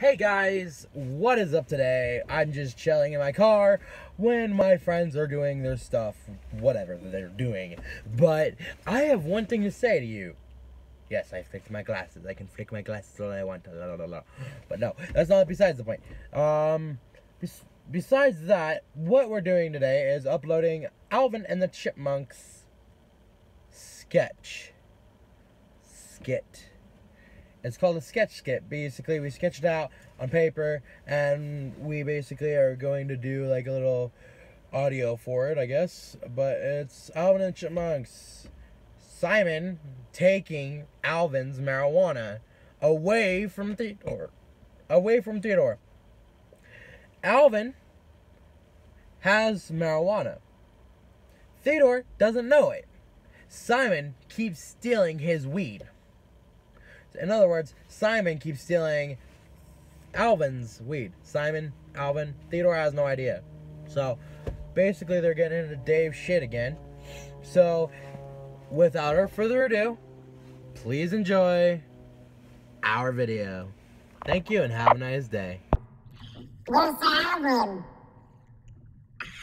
Hey guys, what is up today? I'm just chilling in my car when my friends are doing their stuff, whatever they're doing. But I have one thing to say to you. Yes, I fixed my glasses. I can flick my glasses all I want. La, la, la, la. But no, that's not besides the point. Um, bes- besides that, what we're doing today is uploading Alvin and the Chipmunks sketch. Skit. It's called a sketch skit. Basically, we sketched it out on paper, and we basically are going to do like a little audio for it, I guess. But it's Alvin and Chipmunks. Simon taking Alvin's marijuana away from Theodore. Away from Theodore. Alvin has marijuana. Theodore doesn't know it. Simon keeps stealing his weed. In other words, Simon keeps stealing Alvin's weed. Simon, Alvin, Theodore has no idea. So basically, they're getting into Dave's shit again. So without further ado, please enjoy our video. Thank you and have a nice day. Where's Alvin?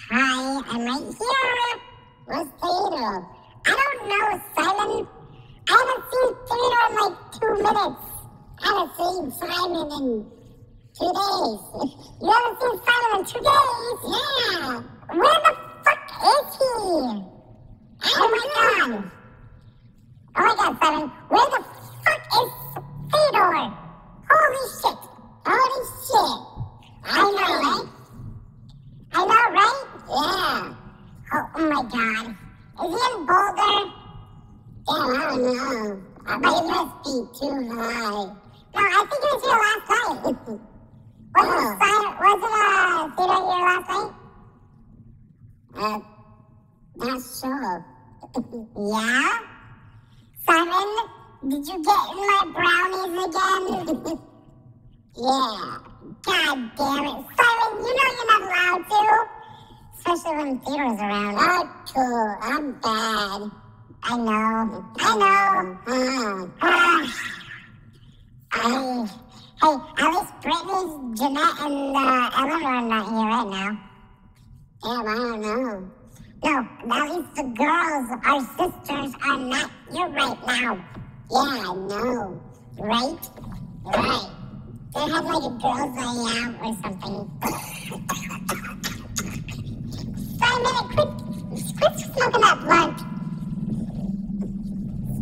Hi, I'm right here. Where's Theodore? I don't know, Simon. I haven't seen Theodore in like two minutes. I haven't seen Simon in two days. You haven't seen Simon in two days? Yeah. Where the fuck is he? Oh my god. Oh my god, Simon. Where the fuck is Theodore? Holy shit. Holy shit. I know, right? I know, right? Yeah. Oh, oh my god. Is he in Boulder? Damn, I don't know. But he must be too high. No, I think he was here last night. wasn't it, Simon, wasn't uh, Theodore here last night? Uh, not sure. yeah? Simon, did you get my brownies again? yeah. God damn it. Simon, you know you're not allowed to. Especially when Theodore's around. I'm cool. I'm bad. I know. I know. Uh. I, hey, at least Brittany, Jeanette, and uh, Eleanor are not here right now. Damn, I don't know. No, at least the girls, our sisters, are not here right now. Yeah, I know. Right? Right. They have like a girls' night out or something. Simon, quit, quit smoking that blunt.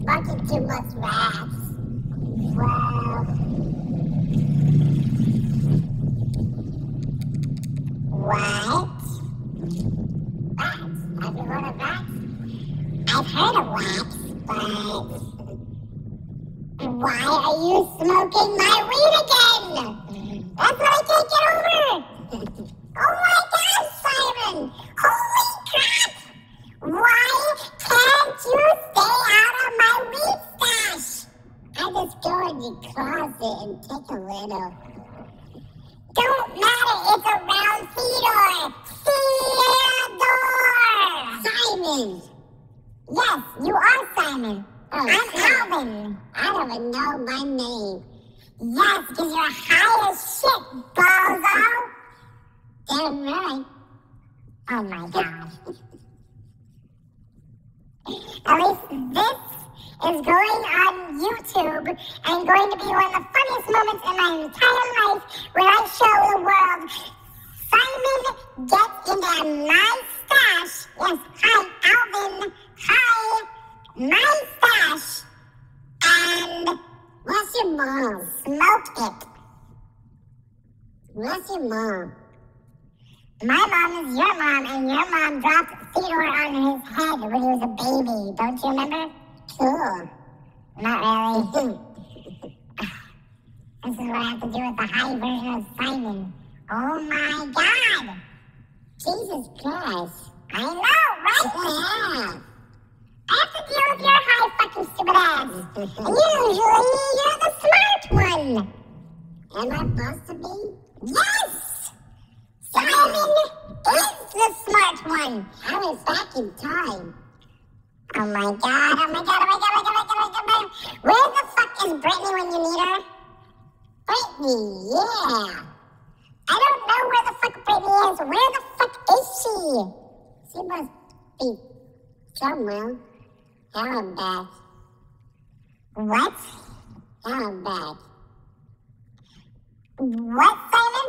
Smoking too much rats. Wow. What? Rats? Have you heard of rats? I've heard of rats, but why are you smoking my weed Right. Oh my god. At least this is going on YouTube and going to be one of the funniest moments in my entire life where I show the world Simon gets into my stash. Yes, hi, Alvin. Hi, my stash. And what's your mom? Smoke it. What's your mom? My mom is your mom, and your mom dropped Theodore on his head when he was a baby. Don't you remember? Cool. Not really. this is what I have to do with the high version of Simon. Oh my god! Jesus Christ. I know, right? Yeah. I have to deal with your high fucking stupid ass. usually you're the smart one. Am I supposed to be? Yes! Simon is the smart one. I was back in time. Oh my god, oh my god, oh my god, oh my god, oh my god, oh my god. Where the fuck is Brittany when you need her? Brittany, yeah. I don't know where the fuck Brittany is. Where the fuck is she? She must be somewhere. Now I'm back. What? Now I'm back. What, Simon?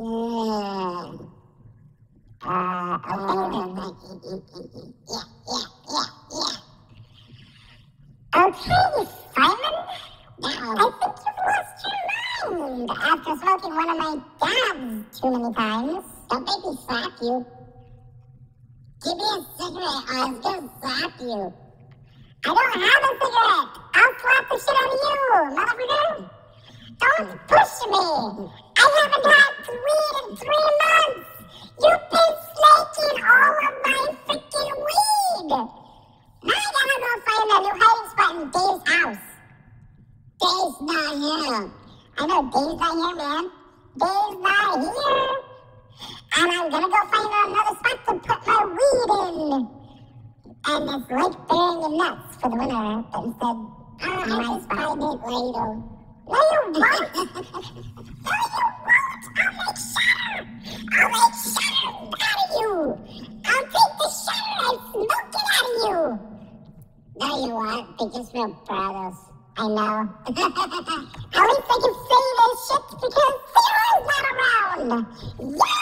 Yeah. Uh, Oh, yeah. Okay, Simon. I think you've lost your mind after smoking one of my dabs too many times. Don't make me slap you. Give me a cigarette or I'm gonna slap you. I don't have a cigarette. I'll slap the shit out of you, motherfucker. Don't push me. I haven't had weed in three months. You've been snaking all of my freaking weed. Now I gotta go find a new hiding spot in Dave's house. Dave's not here. I know Dave's not here, man. Dave's not here. And I'm gonna go find another spot to put my weed in. And it's like burying your nuts for the winter, but instead, oh, I might find it later. No, you won't. no, you won't. I'll make shutter. I'll make shutter out of you. I'll take the shutter and out of you. No, you won't. We're brothers. I know. At least I can say this shit because Sarah's not around. Yay!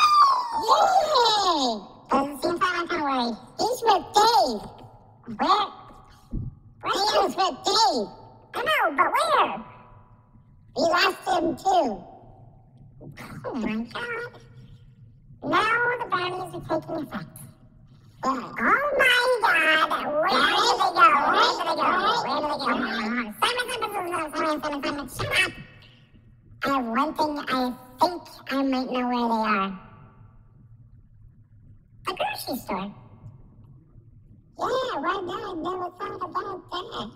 Yay! At the same I'm kind of worried. He's with Dave. Where? Is with Dave? I know, but where? We lost him too. Oh my god. Now the brownies are taking effect. Oh my god. Where did they go? Where did they go? Where did they go? Simon, Simon, Simon, Simon, Simon, shut up. I have one thing I think I might know where they are. A grocery store. Yeah, why not? I never thought about that.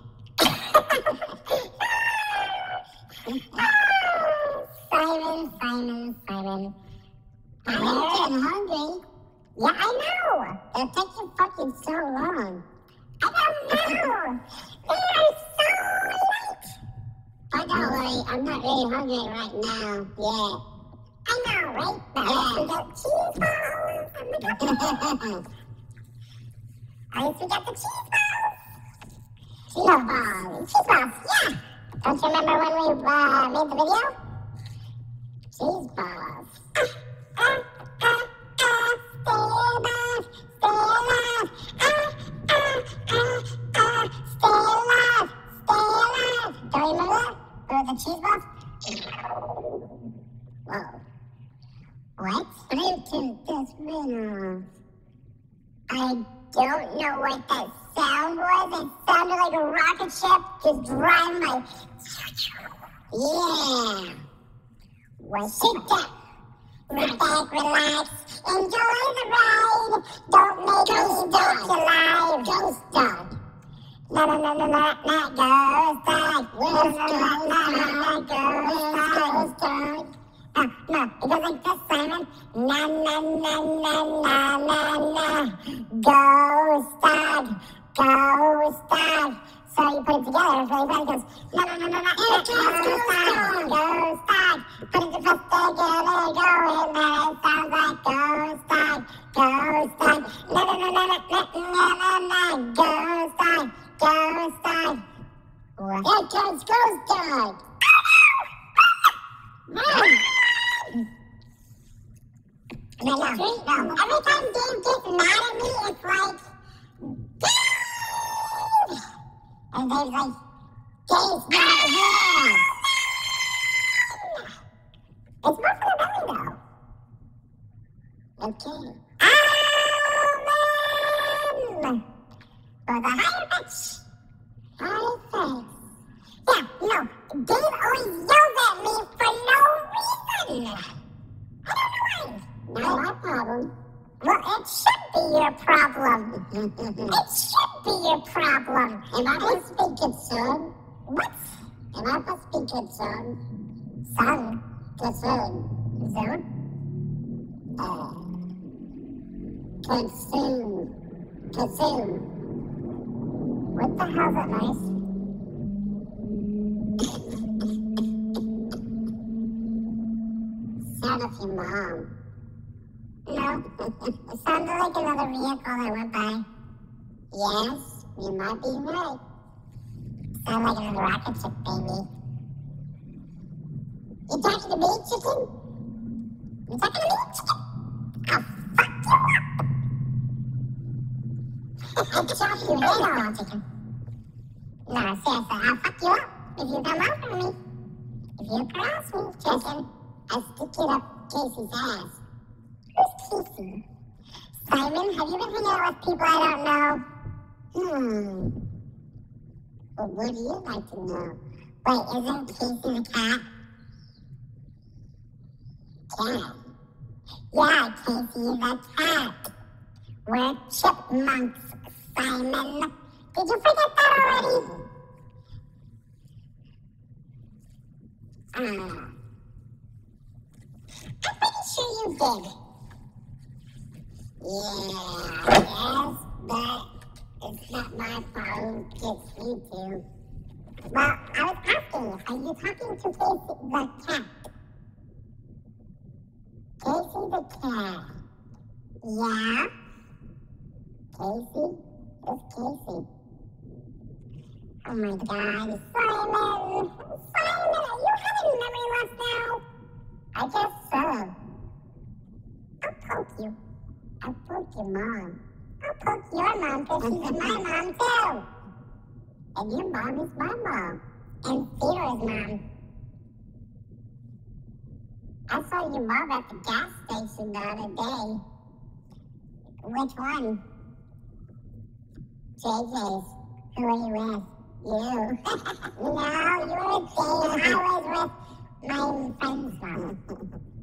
Ah! Simon, Simon, Simon. I'm getting hungry. Yeah, I know. They're taking fucking so long. I don't know. they are so late. But don't worry, I'm not really hungry right now. Yeah. I know, right? But yeah. we got cheese balls. And we got the... At least we got the cheese balls. Cheese balls. Cheese balls, yeah. Don't you remember when we uh, made the video? Cheese balls. Ah, ah, ah, ah, stay alive, stay alive. Ah, ah, ah, ah, stay alive, stay alive. Don't you remember the cheese balls? Whoa. What? This riddle. I don't know what that sound was. It sounded like a rocket ship just driving my. Yeah. Well, sit down. Sit back, relax, enjoy the ride. Don't make me your life. Ghost dog. Na na na na na na ghost dog. Ghost dog. Ah, no, it like this, Simon. Na na na na na na na. Ghost dog. Ghost dog. So you put it together, it's really funny because na na na na na ghost dog. Ghost dog. Put it together, go and then it sounds like ghost dog. Ghost dog. Na na na na na na na na na. Ghost dog. Ghost dog. What? Here comes ghost. Run. And I know, no, every time Dave gets mad at me, it's like, Dave! And Dave's like, Dave's not here! It's more for the belly, though. Okay. Amen! For the higher pitch. High thanks. Yeah, know, Dave always yells at me for no reason. I don't know why. Not my problem. Well, it should be your problem. it should be your problem. Am I supposed to be concerned? What? Am I supposed to be concerned? Son? Concerned? Zone? Uh. Consume. Consume. What the hell's that noise? know if your mom. No, it sounded like another vehicle that went by. Yes, you might be right. Sound like another rocket ship, baby. You talking to me, chicken? You talking to me, chicken? I'll fuck you up. I'll chop your head off, chicken. No, seriously, I'll fuck you up if you come after me. If you cross me, chicken, I'll stick it up Casey's ass. Who's Casey? Simon, have you been hanging out with people I don't know? Hmm. Well, what do you like to know? Wait, isn't Casey the cat? Cat? Yeah, Casey the cat. We're chipmunks, Simon. Did you forget that already? Ah. I'm pretty sure you did. Yeah, yes, but it's not my fault. It's me too. Well, I was asking are you talking to Casey the cat? Casey the cat. Yeah? Casey? It's Casey. Oh my god, Simon! Simon, you having memory loss now? I guess so. I'll poke you. I'll poke your mom. I'll poke your mom because she's my mom too. And your mom is my mom. And Theodore's mom. I saw your mom at the gas station the other day. Which one? JJ's. Who are you with? You. no, you were with Dave. I was with my friend's mom.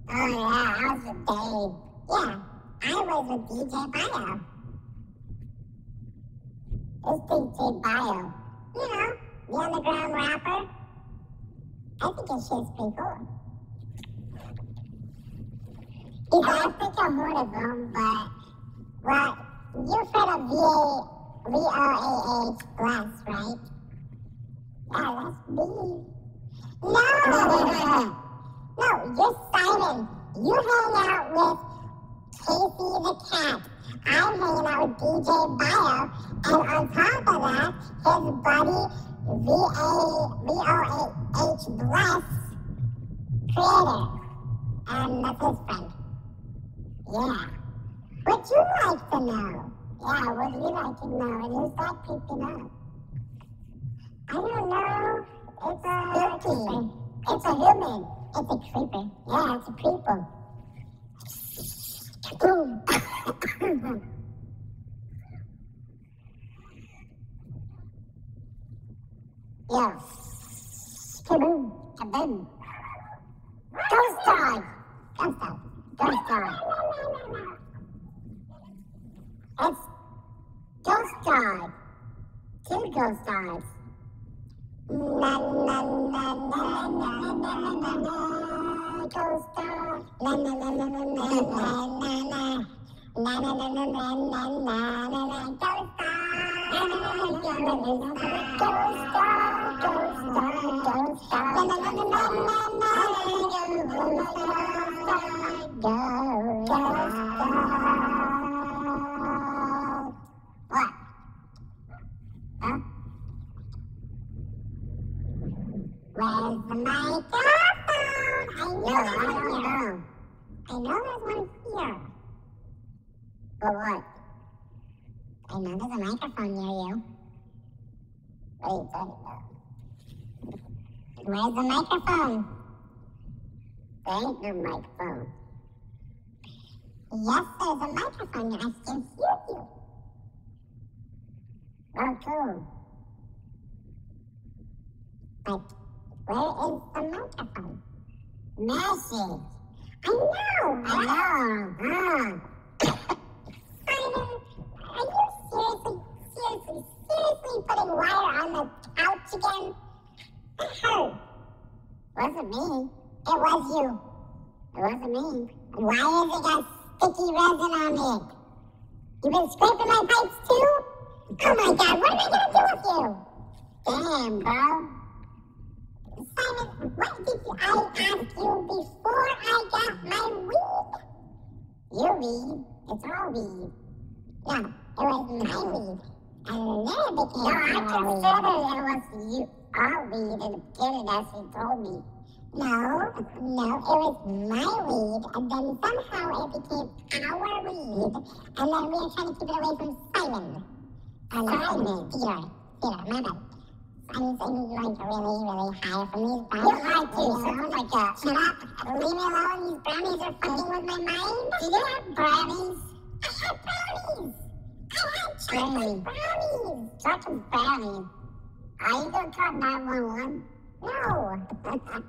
oh yeah, I was with Dave. Yeah, I was with DJ Bio. It's DJ Bio. You know, the underground rapper. I think his shit's pretty cool. Yeah, I think I've heard of him, but well, you've heard of VA, V-O-A-H Bless, right? Yeah, that's me. No! no, you're Simon. You hang out with Casey the cat. I'm hanging out with DJ Bio. And on top of that, his buddy V-A-V-O-A-H Bless, creator. And that's his friend. Yeah. What you like to know? Yeah, what do you like to know? And who's that creeping up? I don't know. It's a creeper. It's a human. It's a creeper. Yeah, it's a creeper. Boom. yeah. Kaboom. Kaboom. Ghost dog. Ghost dog. Ghost dog. It's dive. Two ghost dives. Ghost dive. Ghost star. Ghost dive. Where's the microphone? I know there's one here. I know there's one here. But what? I know there's a microphone near you. What are you talking about? Where's the microphone? There ain't no microphone. Yes, there's a microphone. and I can hear you. Oh, cool. Where is the microphone? Message. I know. I know. Huh. Simon, are you seriously, seriously, seriously putting wire on the couch again? Hurt. Wasn't me. It was you. It wasn't me. Why has it got sticky resin on it? You've been scraping my pipes too? Oh my god, what am I gonna do with you? Damn, bro. Simon, what did I ask you before I got my weed. Your weed. It's all weed. No, it was my weed. And then it became no, I considered it was you, our weed the beginning, as you told me. No, no, it was my weed, and then somehow it became our weed, and then we were trying to keep it away from Simon. Simon, Peter, Peter, my bad. I'm saying like really, really high from these brownies. You like to, so like a, shut up, leave me alone, these brownies are fucking with my mind. Did you have brownies? I had brownies. I had chocolate brownies. Chocolate brownies. Are you gonna call 911? No.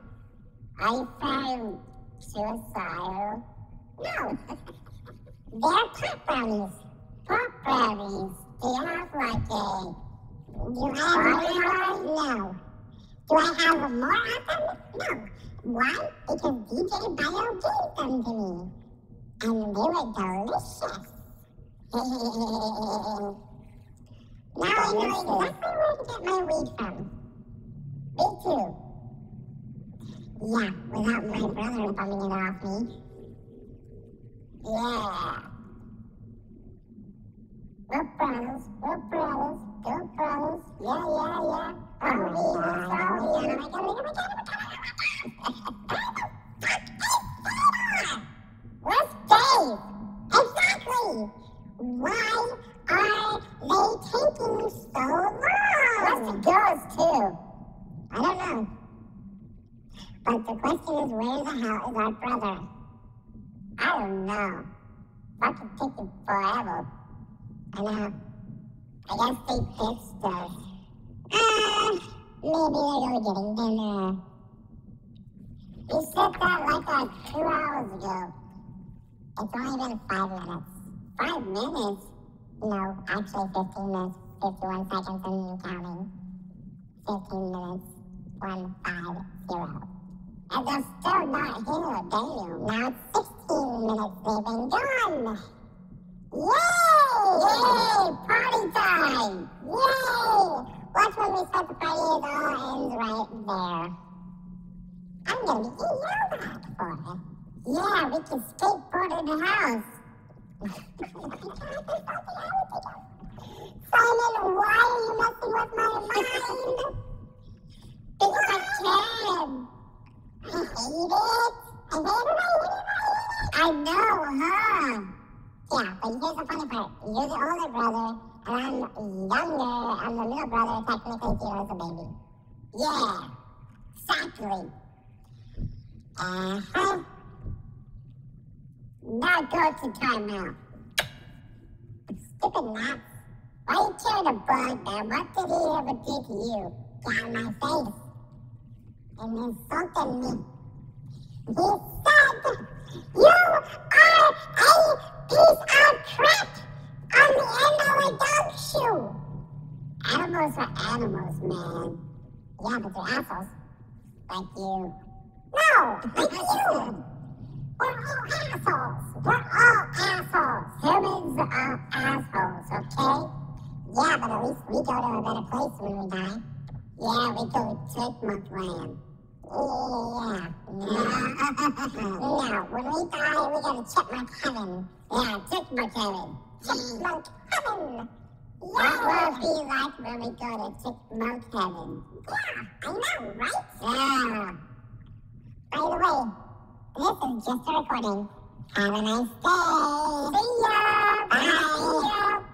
I found suicidal. No. They're pop brownies. Pop brownies. You have like a do I have more? No. Do I have more of? No. Why? Because DJ Bio gave them to me. And they were delicious. now I know exactly where to get my weed from. Me too. Yeah, without my brother bumming it off me. Yeah. We're brothers, we're brothers, we're brothers. Yeah, yeah, yeah. Oh, yeah, oh, yeah. Oh, my God, oh, my God, oh, my God. Where's Dave? Exactly. Why are they taking so long? The girls, too? I don't know. But the question is, where the hell is our brother? I don't know. Fucking taking forever. I know. I guess they fixed us. Ah, maybe they're getting dinner. You said that like uh, two hours ago. It's only been five minutes. Five minutes? No, actually 15 minutes, 51 seconds and counting. 15 minutes, 150. And they're still not here, damn. Now it's 16 minutes they've been gone. Yay! Party! Yay! Watch when we start the party, it all ends right there. I'm gonna be yelled at for it. Yeah, we can skateboard in the house. Simon, why are you messing with my mind? Because I can. I hate it. I hate it, I hate it, I know, huh? Yeah, but here's the funny part. You're the older brother, I'm younger. I'm the middle brother, technically Theo's a baby. Yeah, exactly. Uh-huh. Now go to timeout. Stupid nuts. Why you carrying a bug there? What did he ever do to you? Get out my face. And insulting me. He said you are a piece of crap Animals are animals, man. Yeah, but they're assholes. Like you. No, like you. We're all assholes. We're all assholes. Humans are assholes, okay? Yeah, but at least we go to a better place when we die. Yeah, we go to Chipmunk Land. Yeah. no, when we die, we go to Chipmunk Heaven. Yeah, Chipmunk Heaven. Chipmunk Heaven. Yeah. What will be like when we go to Chipmunk Heaven? Yeah, I know, right? Yeah. By the way, this is just a recording. Have a nice day. See ya. Bye. Ya.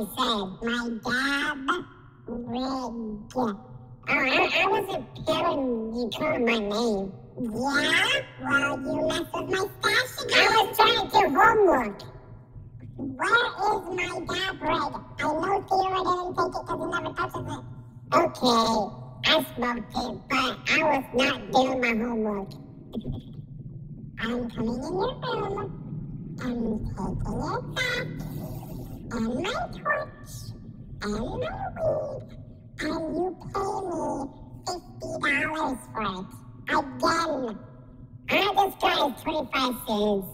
Said, my dab rig. Oh, I, I wasn't hearing you call my name. Yeah? Well, you messed with my stash again. I was trying to do homework. Where is my dab rig? I know Theodore didn't take it because he never touches it. Okay, I smoked it, but I was not doing my homework. I'm coming in your room. I'm taking it back. And my torch. And my weed. And you pay me fifty dollars for it. Again. I just got twenty-five cents.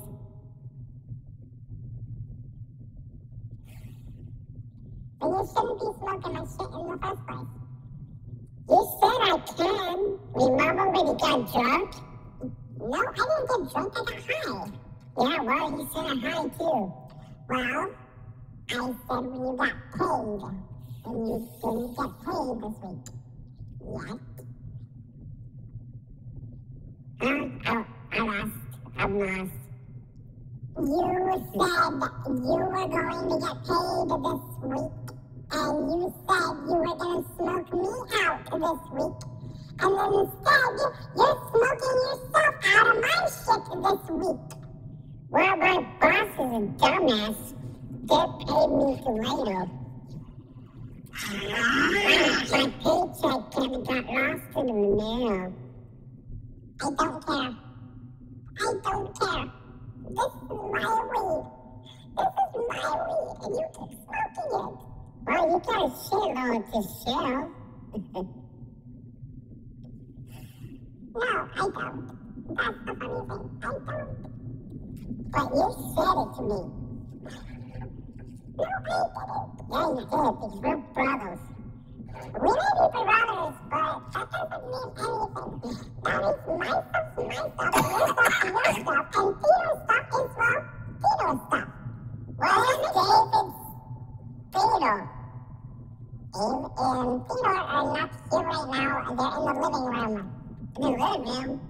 But you shouldn't be smoking my shit in the first place. You said I can. Remember when you got drunk? No, I didn't get drunk. I got high. Yeah, well, you said I'm high too. Well, I said when you got paid. And you didn't get paid this week. Yet. Um, I, I lost. I'm lost. You said you were going to get paid this week. And you said you were going to smoke me out this week. And then instead, you're smoking yourself out of my shit this week. Well, my boss is a dumbass. They paid me too later. my paycheck Kevin got lost in the mail. I don't care. I don't care. This is my weed. This is my weed, and you keep smoking it. Well, you got a shitload to share. no, I don't. That's the funny thing. I don't. But you said it to me. Yeah, you did, because we're brothers. We may be brothers, but that doesn't mean anything. That is my stuff, my stuff, your stuff, your stuff, and Peter's stuff is, well, Peter's stuff. Well, David's Peter. Eve and Peter are not here right now. They're in the living room. The living room?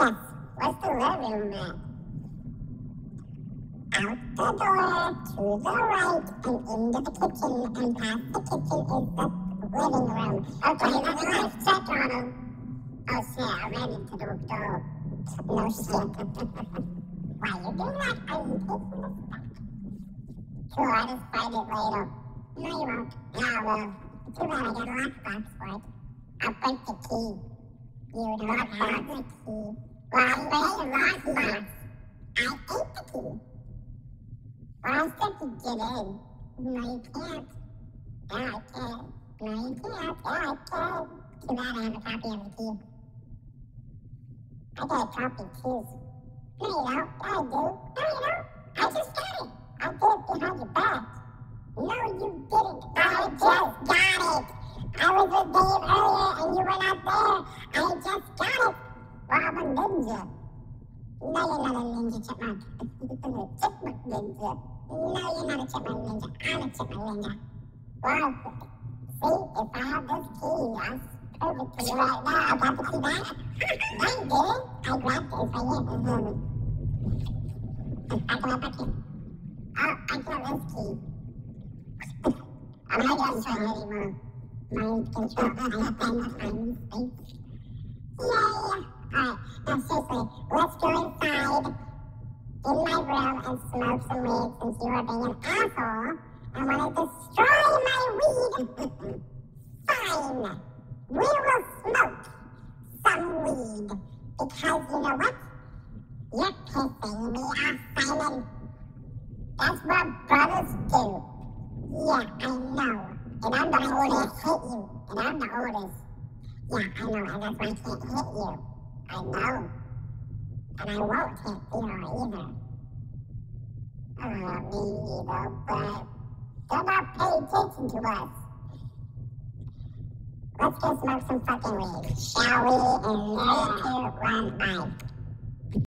Yes. What's the living room at? Out the door to the right and into the kitchen and past the kitchen is the living room. Okay, let's, let's check on. Oh shit, I ran into the door. No shit. Why you doing that? You taking this back? Sure, I'll just find it later. No, you won't. Yeah, well, too bad I got a lockbox for it. I'll break the key. You don't have the key. Well, I break the lockbox. I ate the key. I said to get in. No, you can't. Yeah, I can. No, you can't. Yeah, I can't. Too bad I have a copy of the key. I got a copy too. No, you don't. I do. No, you don't. I just got it. I did it behind your back. No, you didn't. I just got it. I was with Dave earlier and you were not there. I just got it. Well, I'm a ninja. No, you're not a ninja chipmunk. chipmunk ninja. No, you're not a chipmunk ninja. I'm a chipmunk ninja. Well, see, if I have this key, I'll prove it to you right now. I got the key back. You didn't. I grabbed it. Right here. Mm-hmm. Back in my pocket. Oh, I got this key. I'm not going to try anymore. Mind control. I spend time in space. Yay! Alright, now seriously, let's go inside in my room and smoke some weed since you are being an asshole and want to destroy my weed. Fine. We will smoke some weed. Because you know what? You're pissing me off, Simon. That's what brothers do. Yeah, I know. And I'm the oldest hit you. And I'm the oldest. Yeah, I know, and that's why I can't hit you. I know. And I won't hit Theodore either. Uh, me either, but they're not paying attention to us. Let's go smoke some fucking weed, shall we? And let it run by.